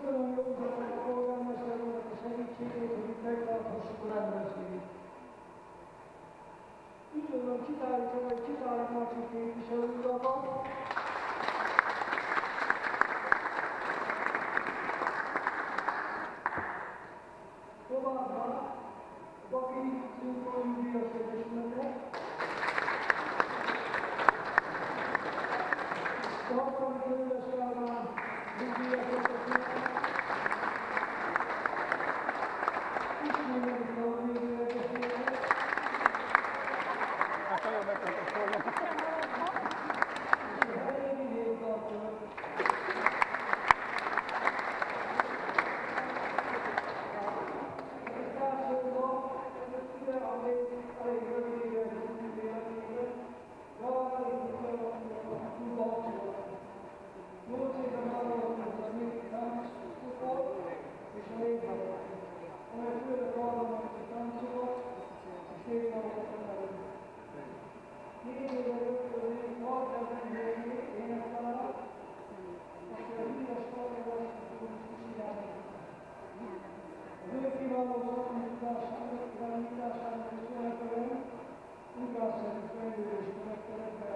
Köszönöm józan a polgármester úrnak a segítségét, hogy itt megtarthassuk a rendezvényt. Üdvözlöm Csitári Csabai Csitári Marci képviselő urakat, továbbá Baki Színfolyó Díjas Egyesületet, Tartalmi Thank you.